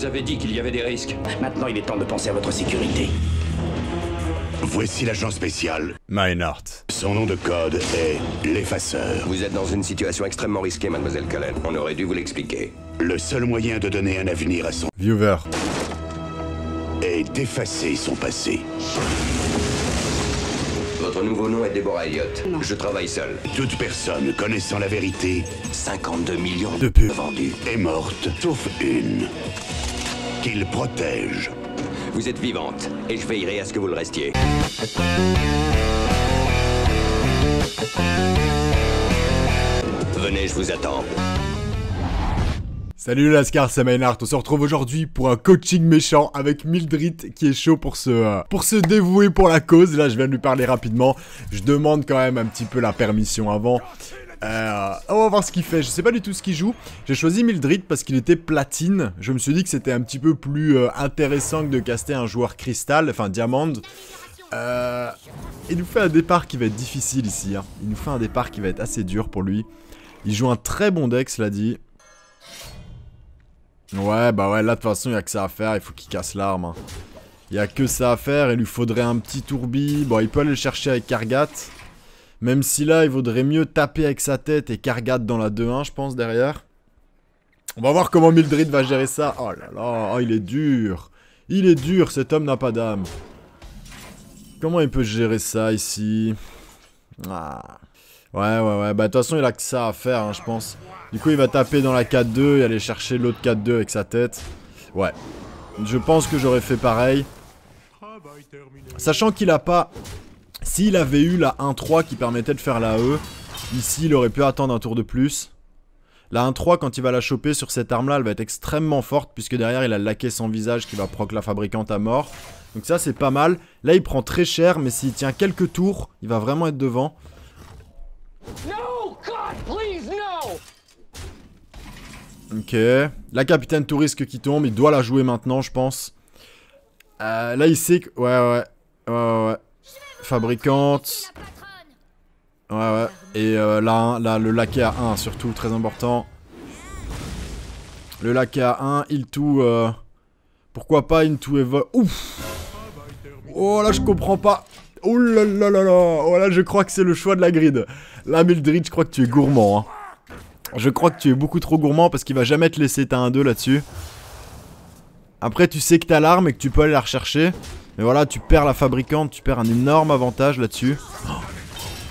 vous avez dit qu'il y avait des risques. Maintenant, il est temps de penser à votre sécurité. Voici l'agent spécial. Meinhardt. Son nom de code est l'effaceur. Vous êtes dans une situation extrêmement risquée, mademoiselle Cullen. On aurait dû vous l'expliquer. Le seul moyen de donner un avenir à son Viewer. est d'effacer son passé. Votre nouveau nom est Deborah Elliott. Je travaille seul. Toute personne connaissant la vérité 52 millions De pub. vendus. est morte, sauf une. Qu'il protège. Vous êtes vivante, et je veillerai à ce que vous le restiez. Venez, je vous attends. Salut les Lascar, c'est Meinhardt. On se retrouve aujourd'hui pour un coaching méchant avec Mildred qui est chaud pour se, euh, pour se dévouer pour la cause. Là, je viens de lui parler rapidement. Je demande quand même un petit peu la permission avant. Euh, on va voir ce qu'il fait. Je sais pas du tout ce qu'il joue. J'ai choisi Mildred parce qu'il était platine. Je me suis dit que c'était un petit peu plus euh, intéressant que de caster un joueur cristal, enfin diamant. Euh, il nous fait un départ qui va être difficile ici. hein. Il nous fait un départ qui va être assez dur pour lui. Il joue un très bon deck, cela dit. Ouais, bah ouais, là de toute façon, il y a que ça à faire, il faut qu'il casse l'arme. hein. Il y a que ça à faire, il lui faudrait un petit tourbi. Bon, il peut aller le chercher avec Kargat. Même si là, il vaudrait mieux taper avec sa tête et Kargat dans la 2-1, je pense, derrière. On va voir comment Mildred va gérer ça. Oh là là, oh, il est dur. Il est dur, cet homme n'a pas d'âme. Comment il peut gérer ça ici? Ah. Ouais, ouais, ouais. Bah, de toute façon, il a que ça à faire, hein, je pense. Du coup, il va taper dans la 4-2 et aller chercher l'autre 4-2 avec sa tête. Ouais. Je pense que j'aurais fait pareil. Sachant qu'il a pas... S'il avait eu la 1-3 qui permettait de faire la E, ici, il aurait pu attendre un tour de plus. La 1-3, quand il va la choper sur cette arme-là, elle va être extrêmement forte, puisque derrière, il a laquais sans visage qui va proc la fabricante à mort. Donc ça, c'est pas mal. Là, il prend très cher, mais s'il tient quelques tours, il va vraiment être devant. No! God, please, no! Ok. La capitaine Tourisque qui tombe, il doit la jouer maintenant, je pense. Euh, là, il sait que... Ouais, ouais. Ouais, ouais, ouais. Fabricante. Ouais, ouais. Et euh, là, là, le laquais à 1, surtout, très important. Le laquais à 1, il tout... Euh... Pourquoi pas into Evo... Ouf Oh là, je comprends pas. Oh là là là là. Oh là, je crois que c'est le choix de la grid. Là, Mildred, je crois que tu es gourmand. Hein. Je crois que tu es beaucoup trop gourmand parce qu'il va jamais te laisser ta 1-2 là-dessus. Après, tu sais que t'as l'arme et que tu peux aller la rechercher. Mais voilà, tu perds la fabricante, tu perds un énorme avantage là-dessus.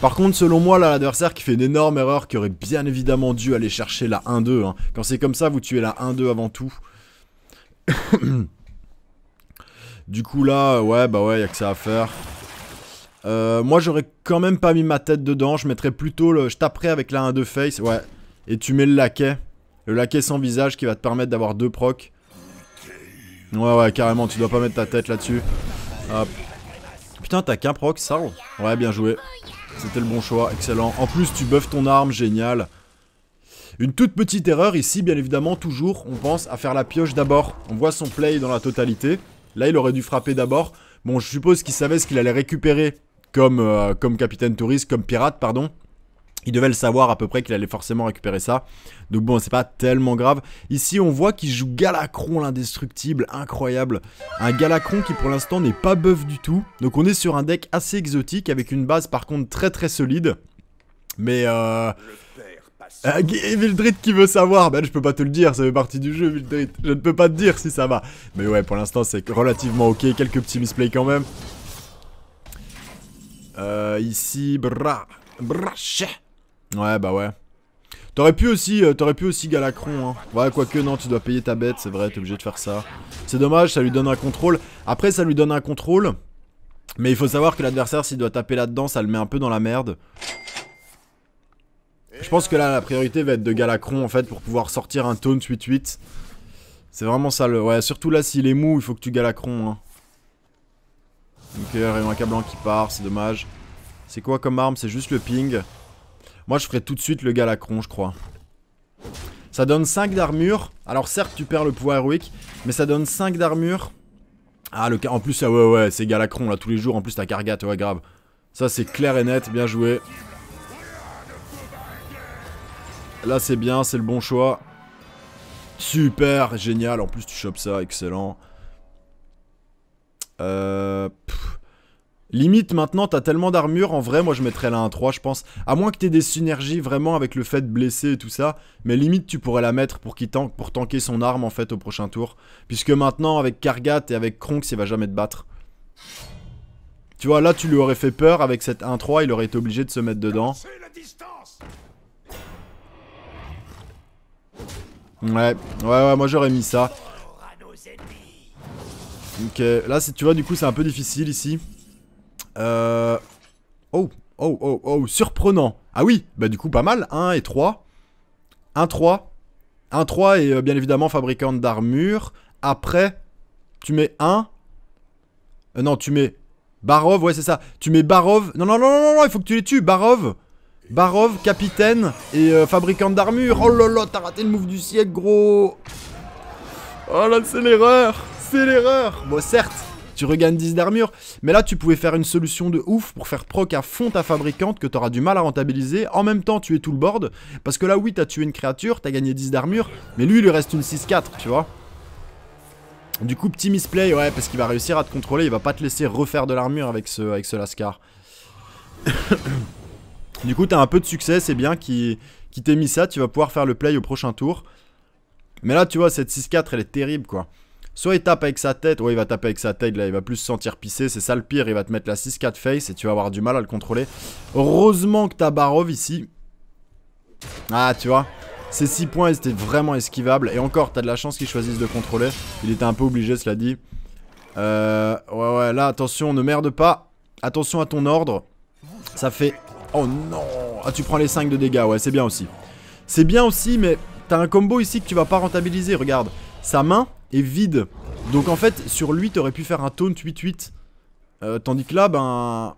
Par contre, selon moi, là, l'adversaire qui fait une énorme erreur, qui aurait bien évidemment dû aller chercher la 1-2. hein. Quand c'est comme ça, vous tuez la 1-2 avant tout. du coup, là, ouais, bah ouais, y a que ça à faire. Euh, moi, j'aurais quand même pas mis ma tête dedans. Je mettrais plutôt le. Je taperais avec la 1-2 face, ouais. Et tu mets le laquais. Le laquais sans visage qui va te permettre d'avoir deux procs. Ouais, ouais, carrément, tu dois pas mettre ta tête là-dessus. Hop. Putain, t'as qu'un proc, ça Ouais, bien joué. C'était le bon choix, excellent. En plus, tu buffes ton arme, génial. Une toute petite erreur ici, bien évidemment, toujours, on pense à faire la pioche d'abord. On voit son play dans la totalité. Là, il aurait dû frapper d'abord. Bon, je suppose qu'il savait ce qu'il allait récupérer comme, euh, comme capitaine touriste, comme pirate, pardon. Il devait le savoir à peu près qu'il allait forcément récupérer ça. Donc bon, c'est pas tellement grave. Ici, on voit qu'il joue Galacron, l'indestructible, incroyable. Un Galacron qui pour l'instant n'est pas buff du tout. Donc on est sur un deck assez exotique avec une base par contre très très solide. Mais euh... euh, Mildred qui veut savoir, ben je peux pas te le dire, ça fait partie du jeu Mildred. Je ne peux pas te dire si ça va. Mais ouais, pour l'instant c'est relativement ok, quelques petits misplays quand même. Euh, ici, bra, bra. Ouais, bah ouais. T'aurais pu aussi, euh, t'aurais pu aussi Galacron, hein. Ouais, quoique non, tu dois payer ta bête, c'est vrai, t'es obligé de faire ça. C'est dommage, ça lui donne un contrôle. Après, ça lui donne un contrôle. Mais il faut savoir que l'adversaire, s'il doit taper là-dedans, ça le met un peu dans la merde. Je pense que là, la priorité va être de Galacron, en fait, pour pouvoir sortir un taunt 8-8. C'est vraiment ça, le... Ouais, surtout là, s'il est mou, il faut que tu Galacron, hein. Ok, rayon à blanc qui part, c'est dommage. C'est quoi comme arme? C'est juste le ping. Moi, je ferais tout de suite le Galacron, je crois. Ça donne 5 d'armure. Alors, certes, tu perds le pouvoir héroïque, mais ça donne 5 d'armure. Ah, le en plus, ah ouais, ouais, c'est Galacron, là, tous les jours. En plus, t'as Kargat, ouais, grave. Ça, c'est clair et net, bien joué. Là, c'est bien, c'est le bon choix. Super, génial. En plus, tu chopes ça, excellent. Euh. Limite, maintenant, t'as tellement d'armure. En vrai, moi, je mettrais la 1-3, je pense. À moins que t'aies des synergies vraiment avec le fait de blesser et tout ça. Mais limite, tu pourrais la mettre pour, qu'il tank, pour tanker son arme, en fait, au prochain tour. Puisque maintenant, avec Kargat et avec Kronks, il va jamais te battre. Tu vois, là, tu lui aurais fait peur. Avec cette 1-3, il aurait été obligé de se mettre dedans. Ouais, ouais, ouais, moi j'aurais mis ça. Ok, là, tu vois, du coup, c'est un peu difficile ici. Euh... Oh, oh, oh, oh, surprenant. Ah oui, bah du coup, pas mal. 1 et 3. 1, 3. 1, 3 et euh, bien évidemment fabricant d'armure. Après, tu mets 1. Euh, non, tu mets Barov, ouais, c'est ça. Tu mets Barov. Non, non, non, non, non, il faut que tu les tues. Barov. Barov, capitaine et euh, fabricant d'armure. Oh là là, t'as raté le move du siècle, gros. Oh là, c'est l'erreur. C'est l'erreur. Bon, certes, tu regagnes 10 d'armure. Mais là, tu pouvais faire une solution de ouf pour faire proc à fond ta fabricante que t'auras du mal à rentabiliser. En même temps, tu es tout le board. Parce que là, oui, t'as tué une créature, t'as gagné 10 d'armure. Mais lui, il lui reste une 6-4, tu vois. Du coup, petit misplay, ouais, parce qu'il va réussir à te contrôler. Il va pas te laisser refaire de l'armure avec ce, avec ce Lascar. du coup, t'as un peu de succès, c'est bien qu'il qui t'ait mis ça. Tu vas pouvoir faire le play au prochain tour. Mais là, tu vois, cette 6-4, elle est terrible, quoi. Soit il tape avec sa tête, ouais il va taper avec sa tête, là il va plus se sentir pisser, c'est ça le pire, il va te mettre la 6-4 face et tu vas avoir du mal à le contrôler. Heureusement que t'as Barov ici. Ah tu vois, ces 6 points ils étaient vraiment esquivables et encore t'as de la chance qu'ils choisissent de contrôler. Il était un peu obligé cela dit. Euh, ouais ouais là attention ne merde pas, attention à ton ordre. Ça fait... Oh non Ah tu prends les 5 de dégâts, ouais c'est bien aussi. C'est bien aussi mais t'as un combo ici que tu vas pas rentabiliser, regarde. Sa main, est vide. Donc en fait, sur lui, t'aurais pu faire un taunt 8-8. Euh, tandis que là, ben...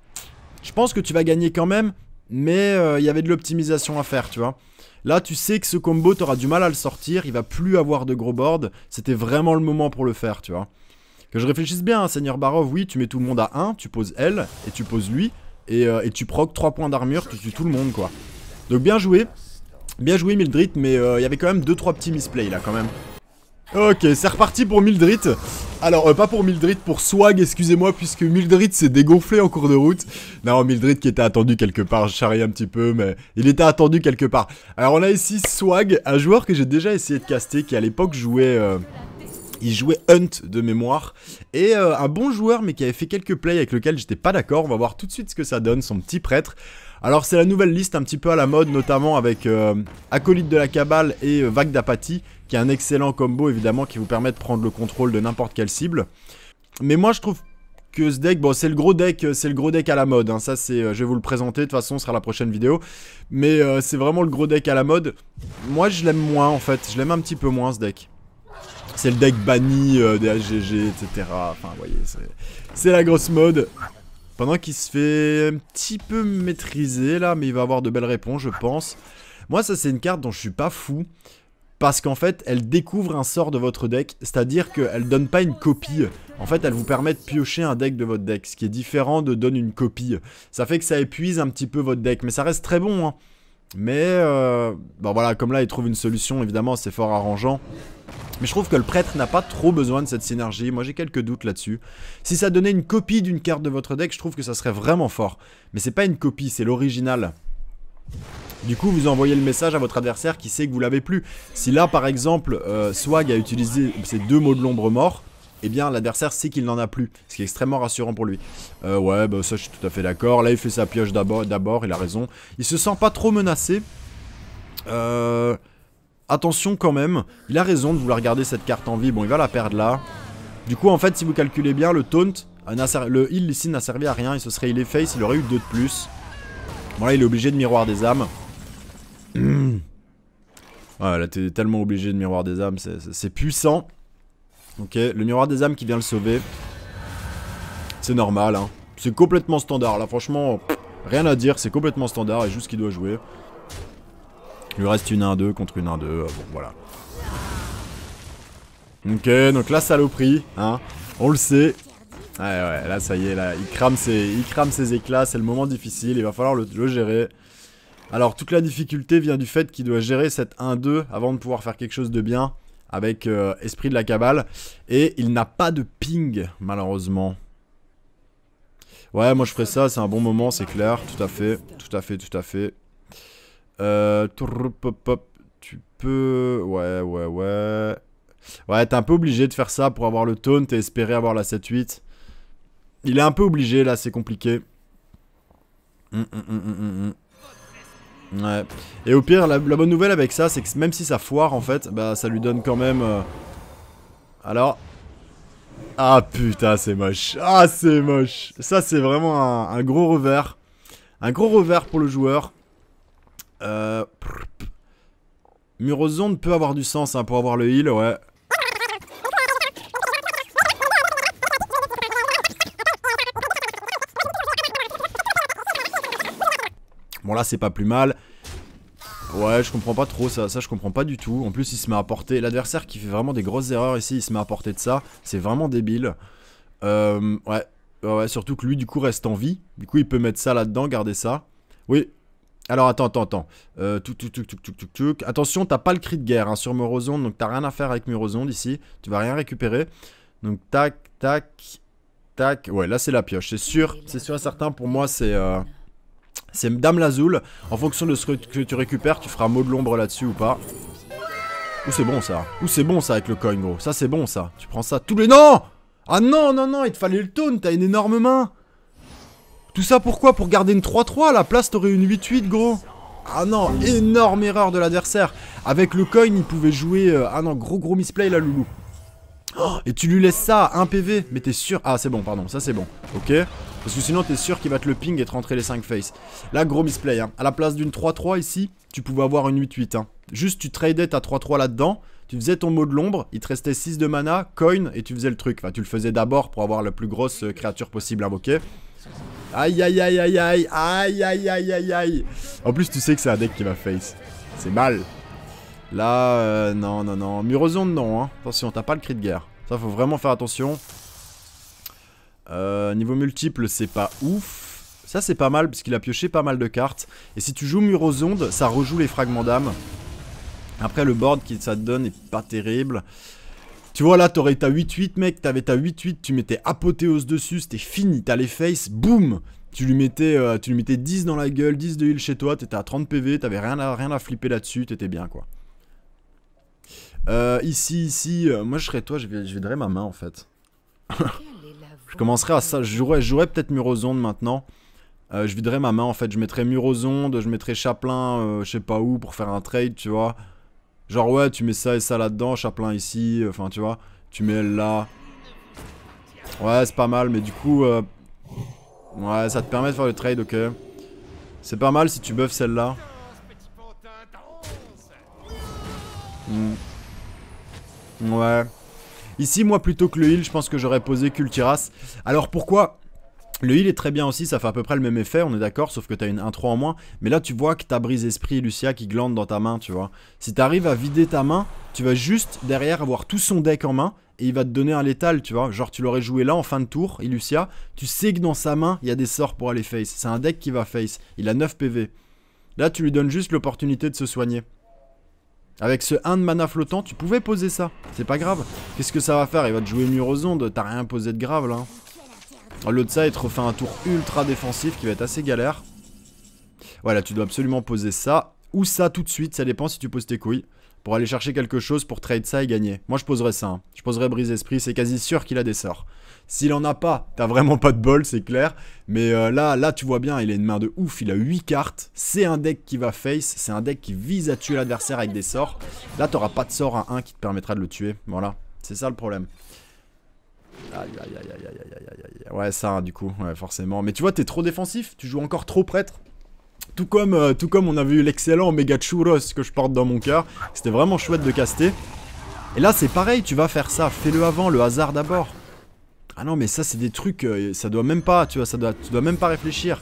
Je pense que tu vas gagner quand même, mais euh, il y avait de l'optimisation à faire, tu vois. Là, tu sais que ce combo, t'auras du mal à le sortir, il va plus avoir de gros board. C'était vraiment le moment pour le faire, tu vois. Que je réfléchisse bien, hein, Seigneur Barov, oui, tu mets tout le monde à 1, tu poses elle, et tu poses lui, et, euh, et tu procs 3 points d'armure, tu tues tout le monde, quoi. Donc bien joué, bien joué Mildred, mais il y avait quand même 2-3 petits misplays là, quand même. Ok, c'est reparti pour Mildred. Alors, euh, pas pour Mildred, pour Swag, excusez-moi, puisque Mildred s'est dégonflé en cours de route. Non, Mildred qui était attendu quelque part, je charrie un petit peu, mais il était attendu quelque part. Alors, on a ici Swag, un joueur que j'ai déjà essayé de caster, qui à l'époque jouait... Euh, il jouait Hunt de mémoire. Et euh, un bon joueur, mais qui avait fait quelques plays avec lequel j'étais pas d'accord. On va voir tout de suite ce que ça donne, son petit prêtre. Alors c'est la nouvelle liste un petit peu à la mode, notamment avec Acolyte de la Cabale et Vague d'Apathie, qui est un excellent combo évidemment qui vous permet de prendre le contrôle de n'importe quelle cible. Mais moi je trouve que ce deck, bon c'est le gros deck, c'est le gros deck à la mode, hein. ça c'est, euh, je vais vous le présenter, de toute façon ce sera la prochaine vidéo, mais euh, c'est vraiment le gros deck à la mode. Moi je l'aime moins en fait, je l'aime un petit peu moins ce deck. C'est le deck banni euh, des etc. Enfin vous voyez, c'est la grosse mode. Pendant qu'il se fait un petit peu maîtriser là, mais il va avoir de belles réponses je pense. Moi ça c'est une carte dont je suis pas fou parce qu'en fait, elle découvre un sort de votre deck, c'est-à-dire qu'elle donne pas une copie. En fait, elle vous permet de piocher un deck de votre deck, ce qui est différent de donne une copie. Ça fait que ça épuise un petit peu votre deck, mais ça reste très bon, hein. Mais, euh, bon voilà, comme là, il trouve une solution, évidemment, c'est fort arrangeant. Mais je trouve que le prêtre n'a pas trop besoin de cette synergie. Moi, j'ai quelques doutes là-dessus. Si ça donnait une copie d'une carte de votre deck, je trouve que ça serait vraiment fort. Mais c'est pas une copie, c'est l'original. Du coup, vous envoyez le message à votre adversaire qui sait que vous l'avez plus. Si là, par exemple, euh, Swag a utilisé ces deux mots de l'ombre morts, eh bien, l'adversaire sait qu'il n'en a plus. Ce qui est extrêmement rassurant pour lui. Euh, ouais, bah ça, je suis tout à fait d'accord. Là, il fait sa pioche d'abord, il a raison. Il se sent pas trop menacé. Euh... Attention quand même, il a raison de vouloir garder cette carte en vie. Bon, il va la perdre là. Du coup, en fait, si vous calculez bien, le taunt, le heal ici n'a servi à rien. Il se serait healé face, il aurait eu 2 de plus. Bon, là, il est obligé de miroir des âmes. Ouais, là t'es tellement obligé de miroir des âmes, c'est puissant. Ok, le miroir des âmes qui vient le sauver. C'est normal, hein. C'est complètement standard, là franchement, rien à dire, c'est complètement standard, et juste qu'il doit jouer. Il lui reste une 1-2 contre une 1-2, euh, bon voilà. Ok, donc la saloperie, hein, on le sait. Ouais, ouais, là ça y est, là, il crame ses éclats, c'est le moment difficile, il va falloir le gérer. Alors toute la difficulté vient du fait qu'il doit gérer cette 1-2 avant de pouvoir faire quelque chose de bien. Avec euh, Esprit de la Cabale. Et il n'a pas de ping, malheureusement. Ouais, moi je ferais ça, c'est un bon moment, c'est clair. Tout à fait, tout à fait, tout à fait. Euh, tu peux... Ouais, ouais, ouais. Ouais, t'es un peu obligé de faire ça pour avoir le taunt et espérer avoir la 7-8. Il est un peu obligé, là, c'est compliqué. Hum, hum, hum, ouais. Et au pire, la, bonne nouvelle avec ça, c'est que même si ça foire, en fait, bah, ça lui donne quand même... Euh, alors... Ah putain, c'est moche. Ah, c'est moche. Ça, c'est vraiment un, gros revers. Un gros revers pour le joueur. Euh... Peut avoir du sens hein, pour avoir le heal, ouais. Bon là c'est pas plus mal. Ouais, je comprends pas trop ça, ça je comprends pas du tout. En plus, il se met à porter. L'adversaire qui fait vraiment des grosses erreurs ici, il se met à porter de ça. C'est vraiment débile. Euh, ouais. ouais, surtout que lui, du coup, reste en vie. Du coup, il peut mettre ça là-dedans, garder ça. Oui. Alors, attends, attends, attends. Euh, Attention, t'as pas le cri de guerre hein, sur Murozonde, donc t'as rien à faire avec Murozonde ici. Tu vas rien récupérer. Donc, tac, tac, tac. Ouais, là, c'est la pioche. C'est sûr, c'est sûr et certain. Pour moi, c'est... Euh... C'est Dame Lazoul. En fonction de ce que tu récupères, tu feras mot de l'ombre là-dessus ou pas. Ou c'est bon ça. Ou c'est bon ça avec le coin gros. Ça c'est bon ça. Tu prends ça tous les... Non! Ah non non non Il te fallait le taunt. T'as une énorme main. Tout ça pourquoi? Pour garder une 3-3 À la place t'aurais une 8-8 gros. Ah non Énorme erreur de l'adversaire. Avec le coin il pouvait jouer... Euh, ah non gros gros misplay là loulou. Oh, Et tu lui laisses ça 1 PV Mais t'es sûr? Ah c'est bon pardon. Ça c'est bon. Ok parce que sinon, t'es sûr qu'il va te le ping et te rentrer les 5 faces. Là, gros misplay. Hein. À la place d'une 3-3 ici, tu pouvais avoir une 8-8. Hein. Juste, tu tradais ta 3-3 là-dedans. Tu faisais ton mot de l'ombre. Il te restait 6 de mana, coin, et tu faisais le truc. Enfin, tu le faisais d'abord pour avoir la plus grosse euh, créature possible invoquée. Aïe aïe aïe aïe aïe aïe aïe aïe aïe aïe En plus tu sais que c'est un deck qui va face C'est mal Là euh, non non non Murozonde non hein. Attention t'as pas le cri de guerre Ça faut vraiment faire attention euh, niveau multiple, c'est pas ouf. Ça, c'est pas mal, parce qu'il a pioché pas mal de cartes. Et si tu joues Murozonde, ça rejoue les fragments d'âme. Après, le board que ça te donne est pas terrible. Tu vois, là, t'aurais ta 8-8, mec. T'avais ta 8-8, tu mettais apothéose dessus, c'était fini. T'as les face, boum tu lui, mettais, euh, tu lui mettais 10 dans la gueule, 10 de heal chez toi, t'étais à 30 PV, t'avais rien à, rien à flipper là-dessus, t'étais bien, quoi. Euh, ici, ici, moi je serais toi, je, je ma main, en fait. Je commencerai à ça. Je jouerais, peut-être Murozonde maintenant. Euh, je viderais ma main en fait. Je mettrais Murozonde, je mettrais Chaplin, euh, je sais pas où, pour faire un trade, tu vois. Genre, ouais, tu mets ça et ça là-dedans, Chaplin ici, enfin, tu vois. Tu mets elle là. Ouais, c'est pas mal, mais du coup. Euh, ouais, ça te permet de faire le trade, ok. C'est pas mal si tu buffes celle-là. Hmm. Ouais. Ici, moi, plutôt que le heal, je pense que j'aurais posé Cultiras. Alors pourquoi? Le heal est très bien aussi, ça fait à peu près le même effet, on est d'accord, sauf que t'as une 1-3 en moins. Mais là, tu vois que t'as Brise Esprit et Lucia qui glandent dans ta main, tu vois. Si t'arrives à vider ta main, tu vas juste derrière avoir tout son deck en main et il va te donner un létal, tu vois. Genre, tu l'aurais joué là en fin de tour, Lucia. Tu sais que dans sa main, il y a des sorts pour aller face. C'est un deck qui va face. Il a 9 PV. Là, tu lui donnes juste l'opportunité de se soigner. Avec ce 1 de mana flottant, tu pouvais poser ça. C'est pas grave. Qu'est-ce que ça va faire? Il va te jouer mur aux ondes. T'as rien posé de grave là. Au lieu de ça, il te refait un tour ultra défensif qui va être assez galère. Voilà, tu dois absolument poser ça. Ou ça tout de suite, ça dépend si tu poses tes couilles. Pour aller chercher quelque chose pour trade ça et gagner. Moi je poserais ça. Hein. Je poserais brise esprit, c'est quasi sûr qu'il a des sorts. S'il en a pas, t'as vraiment pas de bol, c'est clair. Mais euh, là, là, tu vois bien, il a une main de ouf. Il a 8 cartes. C'est un deck qui va face. C'est un deck qui vise à tuer l'adversaire avec des sorts. Là, t'auras pas de sort à 1 qui te permettra de le tuer. Voilà. C'est ça le problème. Aïe, aïe, aïe, aïe, aïe, aïe, aïe. Ouais, ça, du coup, ouais, forcément. Mais tu vois, t'es trop défensif. Tu joues encore trop prêtre. Tout comme, euh, tout comme on avait eu l'excellent Omega Churros que je porte dans mon cœur. C'était vraiment chouette de caster. Et là, c'est pareil, tu vas faire ça. Fais-le avant, le hasard d'abord. Ah non, mais ça, c'est des trucs, euh, ça doit même pas, tu vois, ça doit, tu dois même pas réfléchir.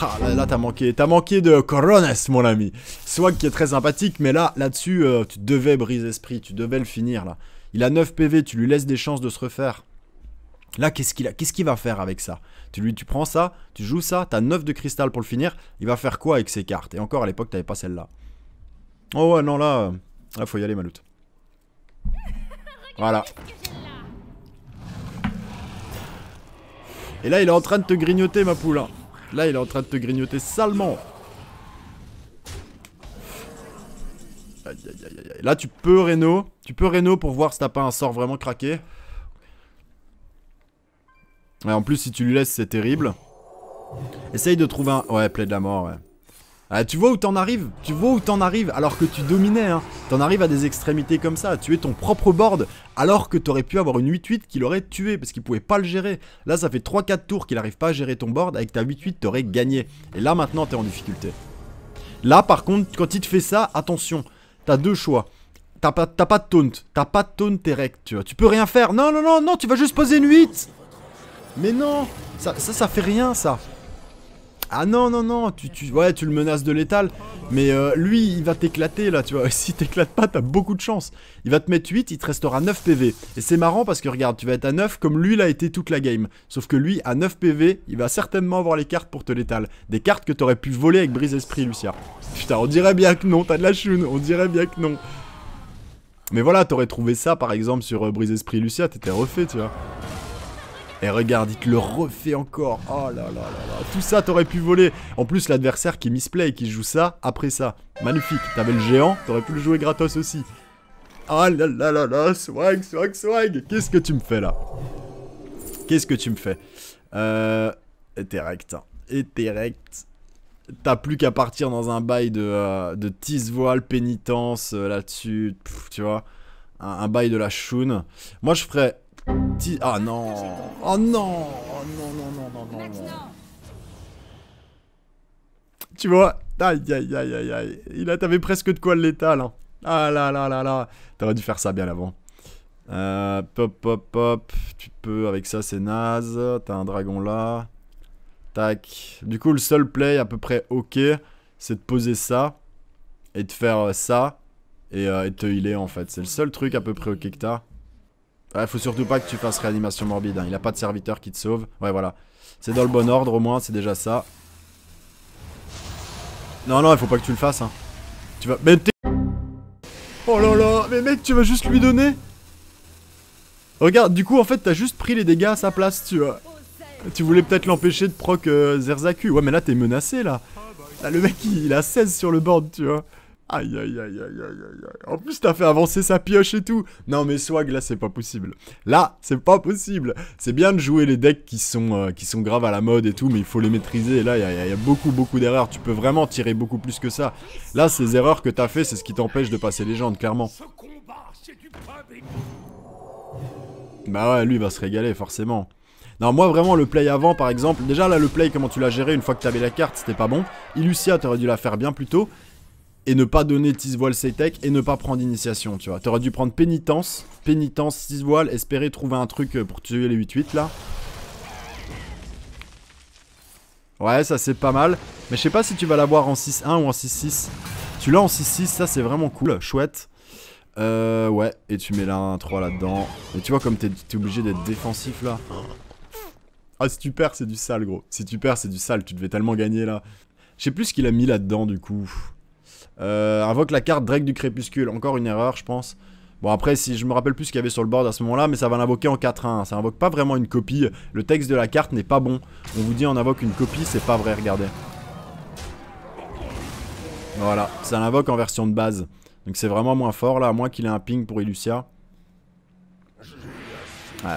Ah, là, là t'as manqué, t'as manqué de Corones, mon ami. Swag qui est très sympathique, mais là, là-dessus, euh, tu devais briser esprit, tu devais le finir, là. Il a 9 PV, tu lui laisses des chances de se refaire. Là, qu'est-ce qu'il Qu'est-ce qu'il va faire avec ça? Tu lui, prends ça, tu joues ça, t'as 9 de cristal pour le finir. Il va faire quoi avec ses cartes? Et encore, à l'époque, t'avais pas celle-là. Oh ouais, non, là, là, faut y aller, Maloute. Voilà. Et là, il est en train de te grignoter, ma poule. hein. Là, il est en train de te grignoter salement. Là, tu peux Reno. Tu peux Reno pour voir si t'as pas un sort vraiment craqué. En plus, si tu lui laisses, c'est terrible. Essaye de trouver un... Ouais, plaie de la mort, ouais. Ah, tu vois où t'en arrives? Tu vois où t'en arrives alors que tu dominais, hein T'en arrives à des extrémités comme ça, à tuer ton propre board alors que t'aurais pu avoir une 8-8 qui l'aurait tué parce qu'il pouvait pas le gérer. Là, ça fait 3-4 tours qu'il arrive pas à gérer ton board, avec ta 8-8 t'aurais gagné. Et là, maintenant, t'es en difficulté. Là, par contre, quand il te fait ça, attention, t'as deux choix. T'as pas, pas de taunt, t'as pas de taunt direct, tu vois. Tu peux rien faire. Non, non, non, non, tu vas juste poser une 8 Mais non ça, ça, fait rien, ça. Ah non, non, non, tu, tu, ouais, tu le menaces de létal, mais euh, lui, il va t'éclater là, tu vois. Si t'éclates pas, t'as beaucoup de chance. Il va te mettre 8, il te restera 9 PV. Et c'est marrant parce que regarde, tu vas être à 9 comme lui l'a été toute la game. Sauf que lui, à 9 PV, il va certainement avoir les cartes pour te létal. Des cartes que t'aurais pu voler avec Brise Esprit, Lucia. Putain, on dirait bien que non, t'as de la choune, on dirait bien que non. Mais voilà, t'aurais trouvé ça par exemple sur euh, Brise Esprit, Lucia, t'étais refait, tu vois. Et regarde, il te le refait encore. Oh là là là là. Tout ça, t'aurais pu voler. En plus, l'adversaire qui misplay qui joue ça après ça. Magnifique. T'avais le géant, t'aurais pu le jouer gratos aussi. Oh là là là là. Swag, swag, swag. Qu'est-ce que tu me fais là? Qu'est-ce que tu me fais? Euh. Direct. hein. T'as plus qu'à partir dans un bail de, euh, de tease voile, pénitence euh, là-dessus. Tu vois un bail de la choune. Moi, je ferais Ah non Oh non Oh non, non, non, non, non. Tu vois Aïe, aïe, aïe, aïe, aïe. Il a, t'avais presque de quoi létal. hein. Ah là là là là. T'aurais dû faire ça bien avant. Euh, pop, pop, pop. Tu peux, avec ça, c'est naze. T'as un dragon là. Tac. Du coup, le seul play à peu près ok, c'est de poser ça. Et de faire euh, ça. Et, euh, et te healer en fait. C'est le seul truc à peu près ok que t'as. Ouais, faut surtout pas que tu fasses réanimation morbide. hein. Il a pas de serviteur qui te sauve. Ouais, voilà. C'est dans le bon ordre au moins, c'est déjà ça. Non, non, il faut pas que tu le fasses. Hein. Tu vas. Mais t'es. Oh là là, mais mec, tu vas juste lui donner Regarde, du coup, en fait, t'as juste pris les dégâts à sa place, tu vois. Tu voulais peut-être l'empêcher de proc euh, Zerzaku. Ouais, mais là, t'es menacé, là. Là, le mec, il, il a 16 sur le board, tu vois. Aïe, aïe, aïe, aïe, aïe, aïe, aïe. En plus, t'as fait avancer sa pioche et tout. Non, mais swag, là, c'est pas possible. Là, c'est pas possible. C'est bien de jouer les decks qui sont, euh, qui sont graves à la mode et tout, mais il faut les maîtriser. Là, il y, a- il y a beaucoup, beaucoup d'erreurs. Tu peux vraiment tirer beaucoup plus que ça. Là, ces erreurs que t'as fait, c'est ce qui t'empêche de passer légende, clairement. Bah ouais, lui, il va se régaler, forcément. Non, moi, vraiment, le play avant, par exemple. Déjà, là, le play, comment tu l'as géré une fois que t'avais la carte, c'était pas bon. Illucia, t'aurais dû la faire bien plus tôt. Et ne pas donner Tis Voile Seitek et ne pas prendre initiation, tu vois. T'aurais dû prendre pénitence, pénitence, Tis Voile, espérer trouver un truc euh, pour tuer les 8-8 là. Ouais, ça c'est pas mal. Mais je sais pas si tu vas l'avoir en 6-1 ou en 6-6. Tu l'as en 6-6, ça c'est vraiment cool, chouette. Euh, ouais, et tu mets là un 3 là-dedans. Et tu vois comme t'es t'es obligé d'être défensif là. Ah, si tu perds, c'est du sale, gros. Si tu perds, c'est du sale. Tu devais tellement gagner là. Je sais plus ce qu'il a mis là-dedans du coup. Euh, invoque la carte Drake du Crépuscule. Encore une erreur, je pense. Bon, après, si je me rappelle plus ce qu'il y avait sur le board à ce moment-là, mais ça va l'invoquer en 4-1. Ça invoque pas vraiment une copie. Le texte de la carte n'est pas bon. On vous dit on invoque une copie, c'est pas vrai, regardez. Voilà, ça l'invoque en version de base. Donc c'est vraiment moins fort là, à moins qu'il ait un ping pour Illucia. Ouais.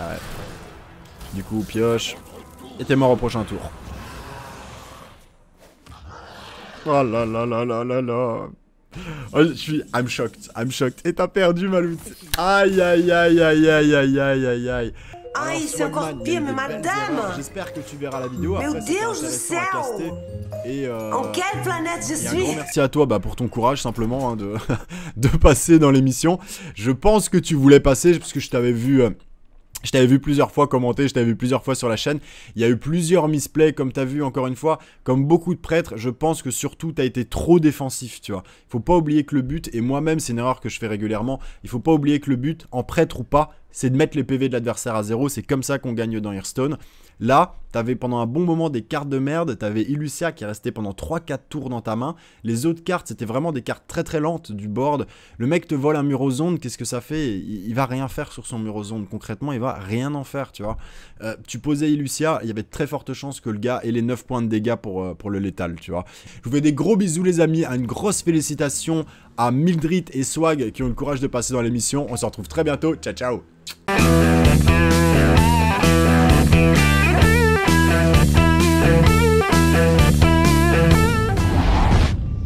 Du coup, pioche. Et t'es mort au prochain tour. Oh là là là là là là. Oh, je suis. I'm shocked. I'm shocked. Et t'as perdu, Malout. Aïe aïe aïe aïe aïe aïe aïe aïe aïe. Alors, c'est encore pire, mais madame. J'espère que tu verras la vidéo. Intéressant à céu caster. Et euh, En quelle planète je et un suis grand merci à toi bah, pour ton courage simplement hein, de, de passer dans l'émission. Je pense que tu voulais passer parce que je t'avais vu. euh, je t'avais vu plusieurs fois commenter, je t'avais vu plusieurs fois sur la chaîne. Il y a eu plusieurs misplays, comme t'as vu encore une fois. Comme beaucoup de prêtres, je pense que surtout t'as été trop défensif, tu vois. Il faut pas oublier que le but, et moi-même c'est une erreur que je fais régulièrement, il faut pas oublier que le but, en prêtre ou pas, c'est de mettre les PV de l'adversaire à zéro. C'est comme ça qu'on gagne dans Hearthstone. Là, t'avais pendant un bon moment des cartes de merde. T'avais Illucia qui restait pendant 3-4 tours dans ta main. Les autres cartes, c'était vraiment des cartes très très lentes du board. Le mec te vole un mur aux ondes, qu'est-ce que ça fait? Il, va rien faire sur son mur aux ondes. Concrètement, il va rien en faire, tu vois. Euh, tu posais Illucia, il y avait de très fortes chances que le gars ait les 9 points de dégâts pour, euh, pour le létal, tu vois. Je vous fais des gros bisous, les amis. Une grosse félicitation à Mildred et Swag qui ont le courage de passer dans l'émission. On se retrouve très bientôt. Ciao, ciao.